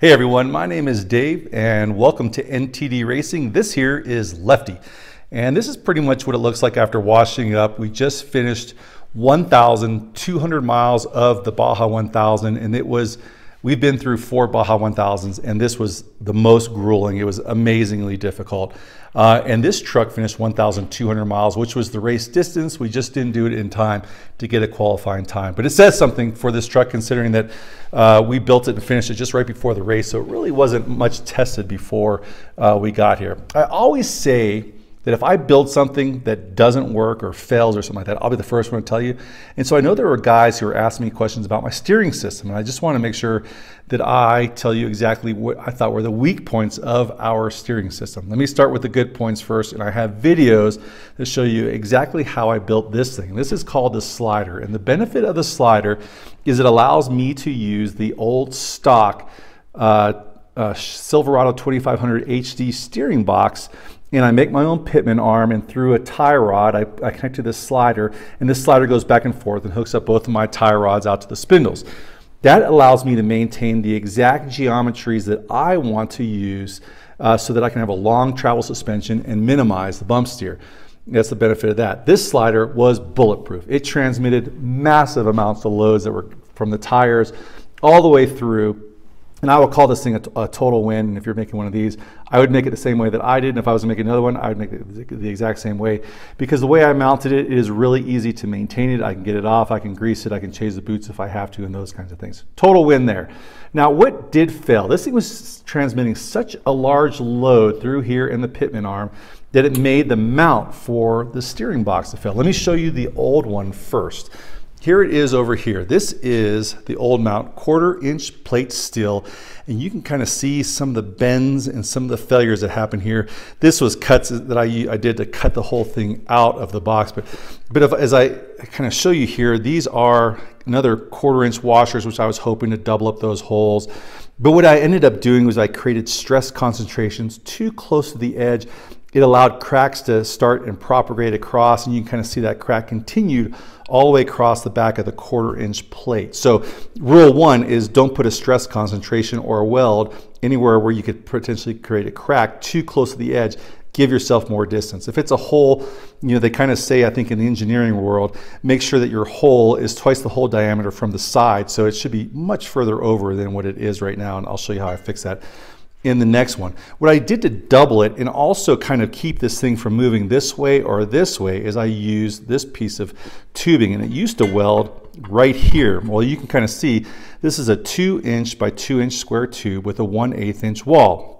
Hey everyone, my name is Dave and welcome to NTD Racing. This here is Lefty. And this is pretty much what it looks like after washing up. We just finished 1,200 miles of the Baja 1000 and it was We've been through four Baja 1000s, and this was the most grueling. It was amazingly difficult. Uh, and this truck finished 1,200 miles, which was the race distance. We just didn't do it in time to get a qualifying time. But it says something for this truck, considering that uh, we built it and finished it just right before the race. So it really wasn't much tested before uh, we got here. I always say, that if I build something that doesn't work or fails or something like that, I'll be the first one to tell you. And so I know there were guys who were asking me questions about my steering system, and I just want to make sure that I tell you exactly what I thought were the weak points of our steering system. Let me start with the good points first, and I have videos that show you exactly how I built this thing. This is called the slider, and the benefit of the slider is it allows me to use the old stock uh, uh, Silverado 2500 HD steering box and I make my own pitman arm and through a tie rod I, I connect to this slider and this slider goes back and forth and hooks up both of my tie rods out to the spindles. That allows me to maintain the exact geometries that I want to use uh, so that I can have a long travel suspension and minimize the bump steer. That's the benefit of that. This slider was bulletproof. It transmitted massive amounts of loads that were from the tires all the way through and I will call this thing a, total win. And if you're making one of these, I would make it the same way that I did. And if I was make another one, I would make it the exact same way. Because the way I mounted it, it is really easy to maintain it. I can get it off, I can grease it, I can change the boots if I have to, and those kinds of things. Total win there. Now, what did fail? This thing was transmitting such a large load through here in the pitman arm that it made the mount for the steering box to fail. Let me show you the old one first. Here it is over here. This is the old mount, quarter inch plate steel, and you can kind of see some of the bends and some of the failures that happen here. This was cuts that I, I did to cut the whole thing out of the box, but, but if, as I kind of show you here, these are another quarter inch washers, which I was hoping to double up those holes. But what I ended up doing was I created stress concentrations too close to the edge it allowed cracks to start and propagate across, and you can kind of see that crack continued all the way across the back of the quarter inch plate. So rule one is don't put a stress concentration or a weld anywhere where you could potentially create a crack too close to the edge. Give yourself more distance. If it's a hole, you know, they kind of say, I think in the engineering world, make sure that your hole is twice the hole diameter from the side. So it should be much further over than what it is right now. And I'll show you how I fix that in the next one. What I did to double it and also kind of keep this thing from moving this way or this way is I used this piece of tubing and it used to weld right here. Well, you can kind of see this is a two inch by two inch square tube with a 1 8 inch wall.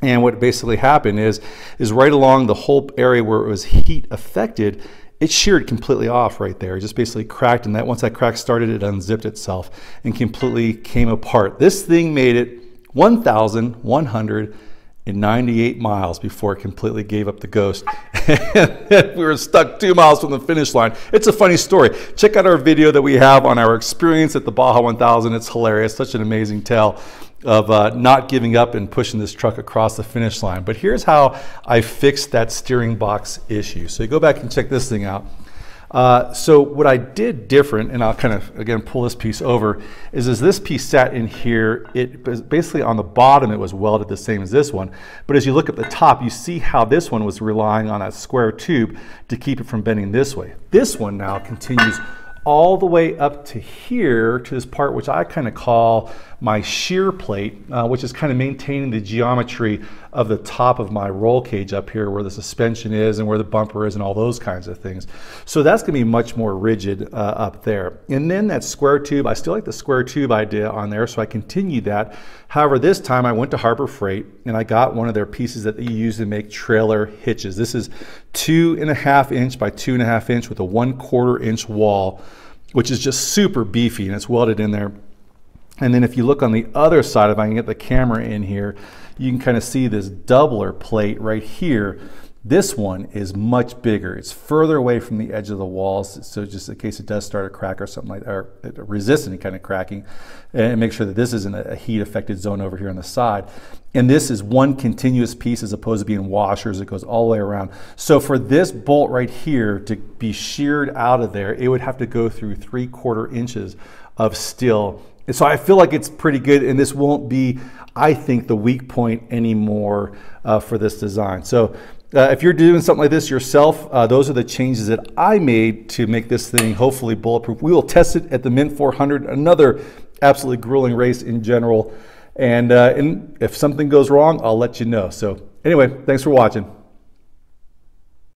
And what basically happened is, is right along the whole area where it was heat affected, it sheared completely off right there. It just basically cracked and that once that crack started, it unzipped itself and completely came apart. This thing made it 1,198 miles before it completely gave up the ghost. And we were stuck two miles from the finish line. It's a funny story. Check out our video that we have on our experience at the Baja 1000. It's hilarious. Such an amazing tale of uh, not giving up and pushing this truck across the finish line. But here's how I fixed that steering box issue. So you go back and check this thing out. Uh, so what I did different, and I'll kind of, again, pull this piece over, is as this piece sat in here, it basically on the bottom, it was welded the same as this one. But as you look at the top, you see how this one was relying on a square tube to keep it from bending this way. This one now continues all the way up to here to this part which I kind of call my shear plate, uh, which is kind of maintaining the geometry of the top of my roll cage up here where the suspension is and where the bumper is and all those kinds of things. So that's going to be much more rigid uh, up there. And then that square tube, I still like the square tube idea on there, so I continued that. However, this time I went to Harbor Freight and I got one of their pieces that they use to make trailer hitches. This is two and a half inch by two and a half inch with a one quarter inch wall which is just super beefy and it's welded in there. And then if you look on the other side, if I can get the camera in here, you can kind of see this doubler plate right here this one is much bigger. It's further away from the edge of the walls, so just in case it does start a crack or something like that, or resist any kind of cracking, and make sure that this isn't a heat affected zone over here on the side. And this is one continuous piece as opposed to being washers. It goes all the way around. So for this bolt right here to be sheared out of there, it would have to go through three quarter inches of steel And so I feel like it's pretty good, and this won't be, I think, the weak point anymore uh, for this design. So uh, if you're doing something like this yourself, uh, those are the changes that I made to make this thing hopefully bulletproof. We will test it at the Mint 400, another absolutely grueling race in general. And, uh, and if something goes wrong, I'll let you know. So anyway, thanks for watching.